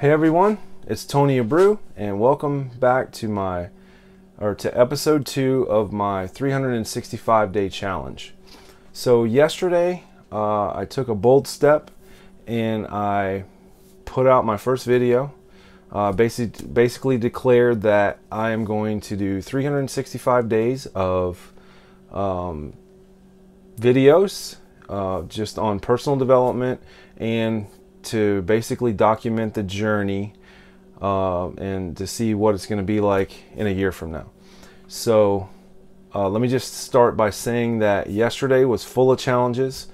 Hey everyone, it's Tony Abreu, and welcome back to my or to episode two of my 365 day challenge. So yesterday, uh, I took a bold step and I put out my first video. Uh, basically, basically declared that I am going to do 365 days of um, videos uh, just on personal development and to basically document the journey uh, and to see what it's going to be like in a year from now. So, uh, let me just start by saying that yesterday was full of challenges.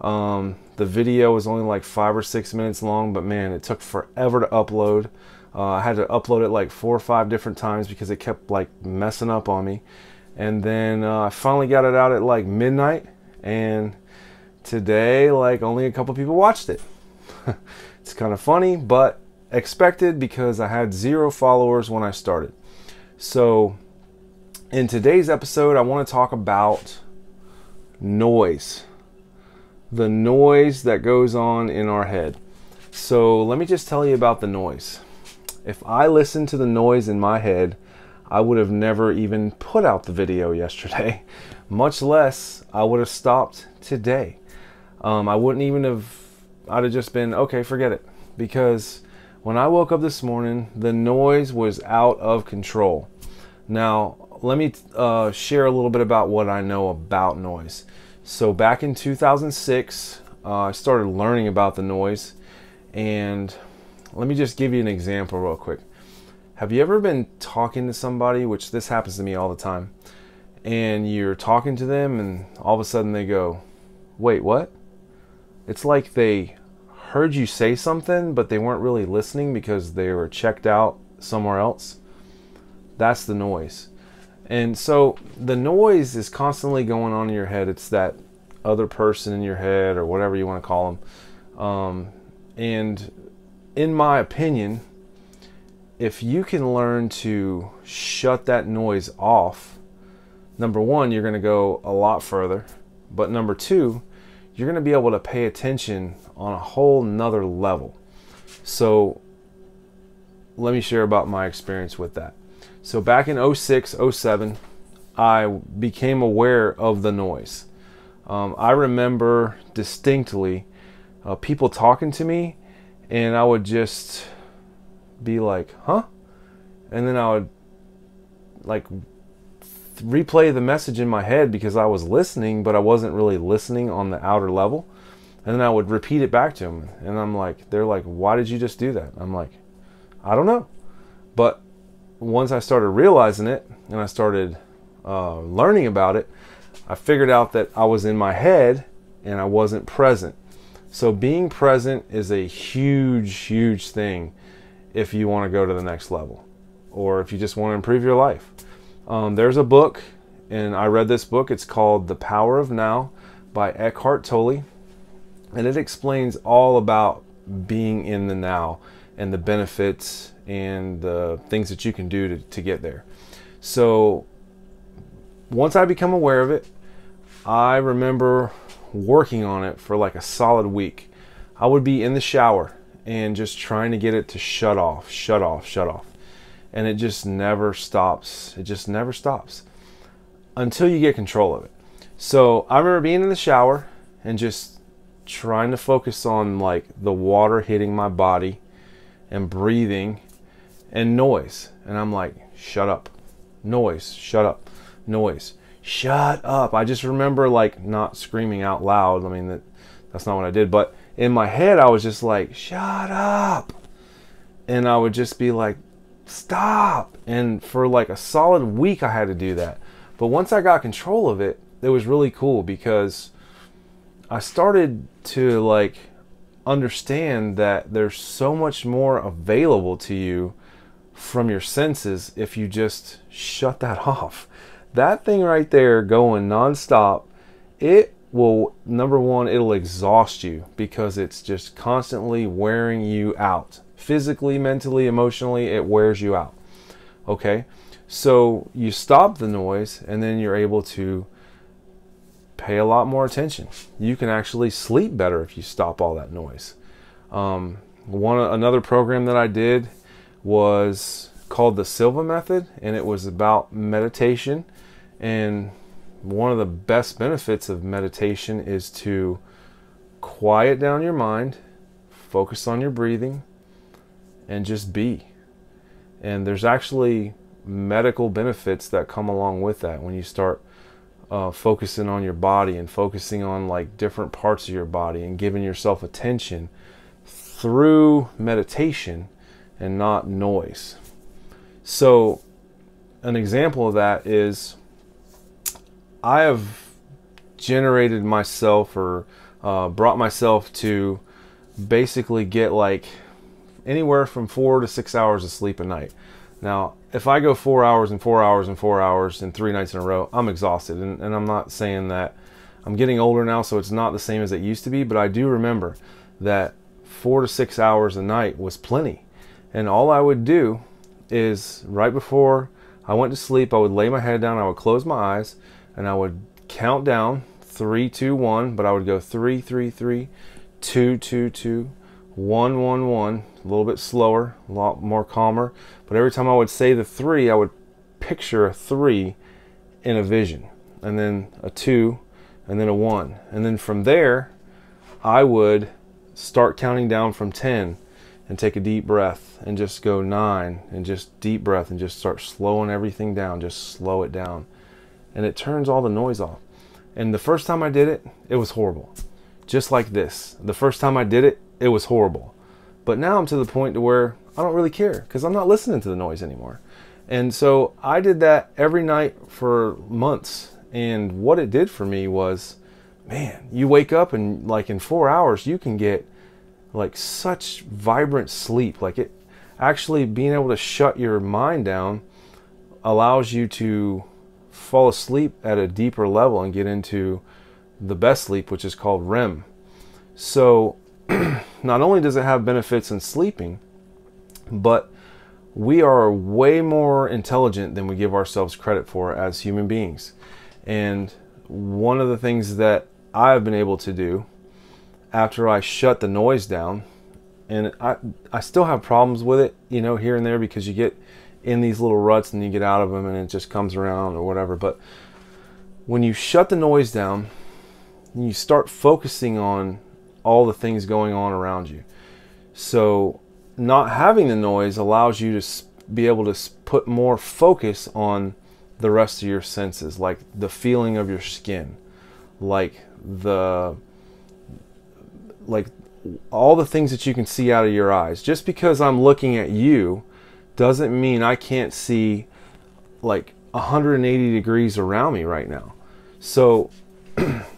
Um, the video was only like five or six minutes long, but man, it took forever to upload. Uh, I had to upload it like four or five different times because it kept like messing up on me. And then uh, I finally got it out at like midnight, and today, like, only a couple people watched it. it's kind of funny, but expected because I had zero followers when I started. So, in today's episode, I want to talk about noise. The noise that goes on in our head. So, let me just tell you about the noise. If I listened to the noise in my head, I would have never even put out the video yesterday, much less I would have stopped today. Um, I wouldn't even have I'd have just been, okay, forget it. Because when I woke up this morning, the noise was out of control. Now, let me uh, share a little bit about what I know about noise. So, back in 2006, uh, I started learning about the noise. And let me just give you an example, real quick. Have you ever been talking to somebody, which this happens to me all the time, and you're talking to them, and all of a sudden they go, Wait, what? It's like they heard you say something, but they weren't really listening because they were checked out somewhere else. That's the noise. And so the noise is constantly going on in your head. It's that other person in your head or whatever you want to call them. Um, and in my opinion, if you can learn to shut that noise off, number one, you're going to go a lot further. But number two, you're going to be able to pay attention on a whole nother level. So let me share about my experience with that. So back in 06, 07, I became aware of the noise. Um, I remember distinctly uh, people talking to me, and I would just be like, huh? And then I would like replay the message in my head because I was listening, but I wasn't really listening on the outer level. And then I would repeat it back to them. And I'm like, they're like, why did you just do that? I'm like, I don't know. But once I started realizing it and I started uh, learning about it, I figured out that I was in my head and I wasn't present. So being present is a huge, huge thing if you want to go to the next level or if you just want to improve your life. Um, there's a book, and I read this book. It's called The Power of Now by Eckhart Tolle, and it explains all about being in the now and the benefits and the things that you can do to, to get there. So once I become aware of it, I remember working on it for like a solid week. I would be in the shower and just trying to get it to shut off, shut off, shut off and it just never stops. It just never stops until you get control of it. So I remember being in the shower and just trying to focus on like the water hitting my body and breathing and noise. And I'm like, shut up. Noise, shut up. Noise. Shut up. I just remember like not screaming out loud. I mean that that's not what I did, but in my head I was just like, shut up. And I would just be like, stop. And for like a solid week, I had to do that. But once I got control of it, it was really cool because I started to like understand that there's so much more available to you from your senses if you just shut that off. That thing right there going nonstop, it will, number one, it'll exhaust you because it's just constantly wearing you out physically, mentally, emotionally, it wears you out. Okay? So you stop the noise and then you're able to pay a lot more attention. You can actually sleep better if you stop all that noise. Um, one another program that I did was called the Silva method and it was about meditation and one of the best benefits of meditation is to quiet down your mind, focus on your breathing and just be. And there's actually medical benefits that come along with that when you start uh, focusing on your body and focusing on like different parts of your body and giving yourself attention through meditation and not noise. So, an example of that is I have generated myself or uh, brought myself to basically get like anywhere from four to six hours of sleep a night. Now, if I go four hours and four hours and four hours and three nights in a row, I'm exhausted. And, and I'm not saying that I'm getting older now, so it's not the same as it used to be, but I do remember that four to six hours a night was plenty. And all I would do is right before I went to sleep, I would lay my head down, I would close my eyes, and I would count down three, two, one, but I would go three, three, three, two, two, two, one, one, one, a little bit slower, a lot more calmer. But every time I would say the three, I would picture a three in a vision, and then a two, and then a one. And then from there, I would start counting down from 10 and take a deep breath and just go nine and just deep breath and just start slowing everything down. Just slow it down. And it turns all the noise off. And the first time I did it, it was horrible. Just like this. The first time I did it, it was horrible. But now I'm to the point to where I don't really care because I'm not listening to the noise anymore. And so I did that every night for months. And what it did for me was, man, you wake up and like in four hours, you can get like such vibrant sleep. Like it actually being able to shut your mind down allows you to fall asleep at a deeper level and get into the best sleep, which is called REM. So not only does it have benefits in sleeping, but we are way more intelligent than we give ourselves credit for as human beings. And one of the things that I've been able to do after I shut the noise down, and I, I still have problems with it, you know, here and there because you get in these little ruts and you get out of them and it just comes around or whatever. But when you shut the noise down, you start focusing on all the things going on around you. So, not having the noise allows you to be able to put more focus on the rest of your senses, like the feeling of your skin, like the like all the things that you can see out of your eyes. Just because I'm looking at you doesn't mean I can't see like 180 degrees around me right now. So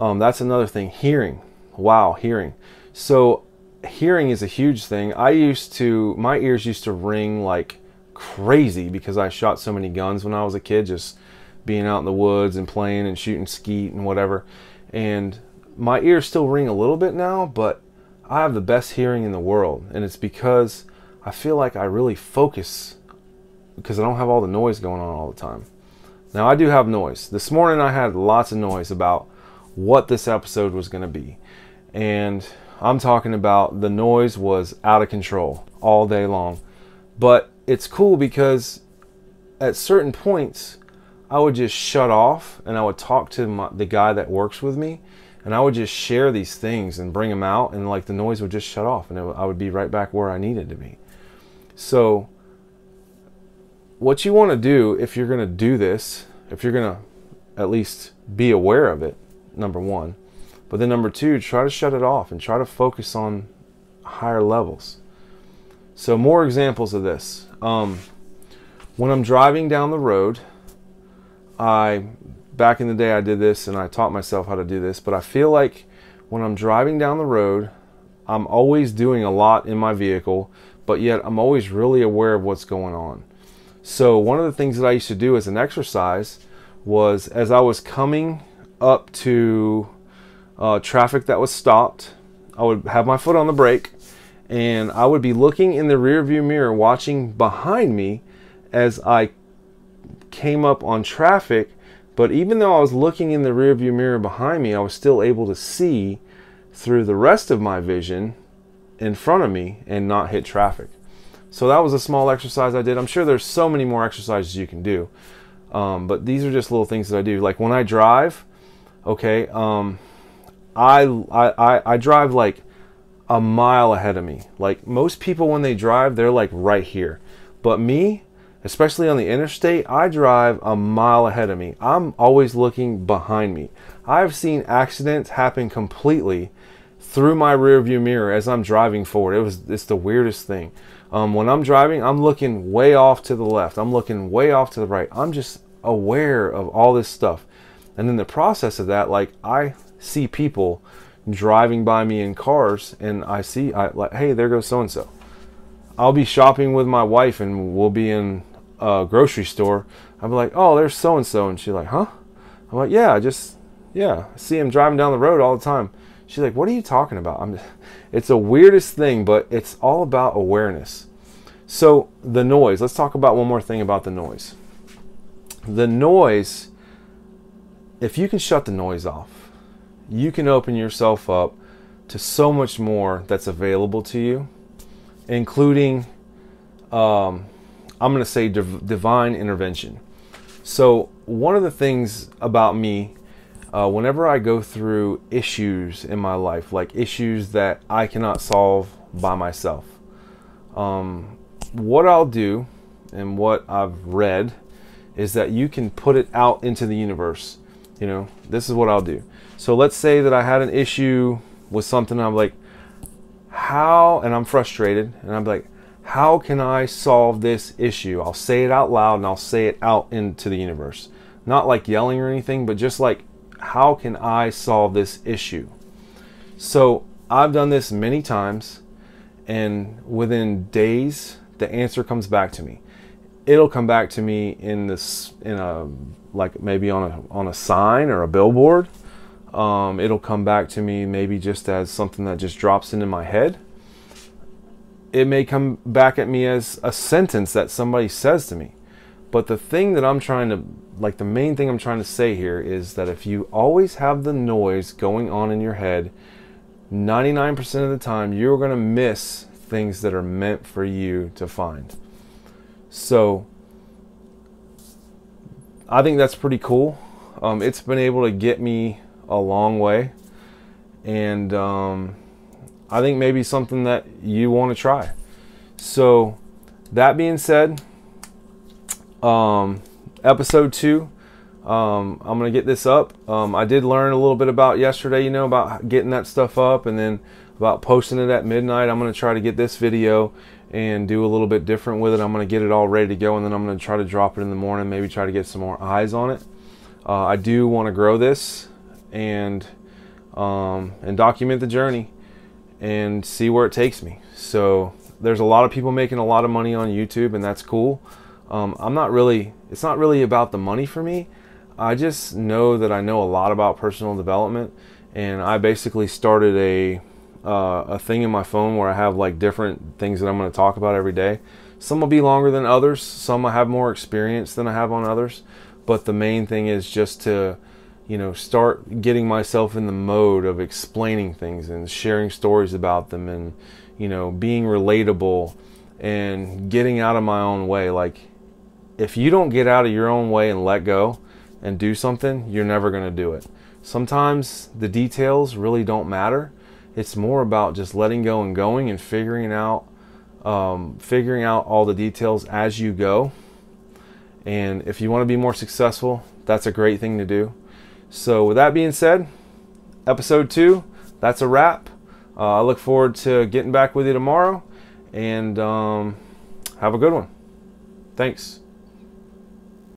um, that's another thing. Hearing. Wow, hearing. So hearing is a huge thing. I used to, my ears used to ring like crazy because I shot so many guns when I was a kid, just being out in the woods and playing and shooting skeet and whatever. And my ears still ring a little bit now, but I have the best hearing in the world. And it's because I feel like I really focus because I don't have all the noise going on all the time. Now, I do have noise. This morning I had lots of noise about what this episode was going to be. And I'm talking about the noise was out of control all day long. But it's cool because at certain points, I would just shut off and I would talk to my, the guy that works with me and I would just share these things and bring them out, and like the noise would just shut off, and it, I would be right back where I needed to be. So, what you want to do if you're going to do this, if you're going to at least be aware of it, number one, but then number two, try to shut it off and try to focus on higher levels. So, more examples of this. Um, when I'm driving down the road, I back in the day I did this and I taught myself how to do this, but I feel like when I'm driving down the road, I'm always doing a lot in my vehicle, but yet I'm always really aware of what's going on. So, one of the things that I used to do as an exercise was as I was coming up to uh, traffic that was stopped, I would have my foot on the brake and I would be looking in the rearview mirror, watching behind me as I came up on traffic but even though I was looking in the rearview mirror behind me, I was still able to see through the rest of my vision in front of me and not hit traffic. So that was a small exercise I did. I'm sure there's so many more exercises you can do. Um, but these are just little things that I do. Like when I drive, okay, um, I, I, I drive like a mile ahead of me. Like most people when they drive, they're like right here. But me, especially on the interstate, I drive a mile ahead of me. I'm always looking behind me. I've seen accidents happen completely through my rear view mirror as I'm driving forward. It was it's the weirdest thing. Um, when I'm driving, I'm looking way off to the left. I'm looking way off to the right. I'm just aware of all this stuff. And in the process of that, like I see people driving by me in cars and I see I like, hey, there goes so and so. I'll be shopping with my wife and we'll be in a grocery store. I'll be like, oh, there's so and so, and she's like, huh? I'm like, yeah, I just yeah, I see him driving down the road all the time. She's like, what are you talking about? I'm. It's the weirdest thing, but it's all about awareness. So the noise. Let's talk about one more thing about the noise. The noise. If you can shut the noise off, you can open yourself up to so much more that's available to you, including, um, I'm going to say, div- divine intervention. So, one of the things about me, uh, whenever I go through issues in my life, like issues that I cannot solve by myself, um, what I'll do and what I've read is that you can put it out into the universe. You know, this is what I'll do. So let's say that I had an issue with something. I'm like, how, and I'm frustrated, and I'm like, how can I solve this issue? I'll say it out loud and I'll say it out into the universe. Not like yelling or anything, but just like, how can I solve this issue? So I've done this many times, and within days, the answer comes back to me. It'll come back to me in this, in a, like maybe on a, on a sign or a billboard um, it'll come back to me maybe just as something that just drops into my head. It may come back at me as a sentence that somebody says to me. But the thing that I'm trying to, like the main thing I'm trying to say here is that if you always have the noise going on in your head, 99% of the time you're going to miss things that are meant for you to find. So I think that's pretty cool. Um, it's been able to get me a long way. And um, I think maybe something that you want to try. So, that being said, um, episode two, um, I'm going to get this up. Um, I did learn a little bit about yesterday, you know, about getting that stuff up and then about posting it at midnight. I'm going to try to get this video and do a little bit different with it. I'm going to get it all ready to go and then I'm going to try to drop it in the morning, maybe try to get some more eyes on it. Uh, I do want to grow this and um, and document the journey and see where it takes me. So there's a lot of people making a lot of money on YouTube, and that's cool. Um, I'm not really. It's not really about the money for me. I just know that I know a lot about personal development, and I basically started a uh, a thing in my phone where I have like different things that I'm going to talk about every day. Some will be longer than others. Some I have more experience than I have on others. But the main thing is just to you know, start getting myself in the mode of explaining things and sharing stories about them and, you know, being relatable and getting out of my own way. Like, if you don't get out of your own way and let go and do something, you're never going to do it. Sometimes the details really don't matter. It's more about just letting go and going and figuring out, um, figuring out all the details as you go. And if you want to be more successful, that's a great thing to do. So, with that being said, episode two, that's a wrap. Uh, I look forward to getting back with you tomorrow and um, have a good one. Thanks.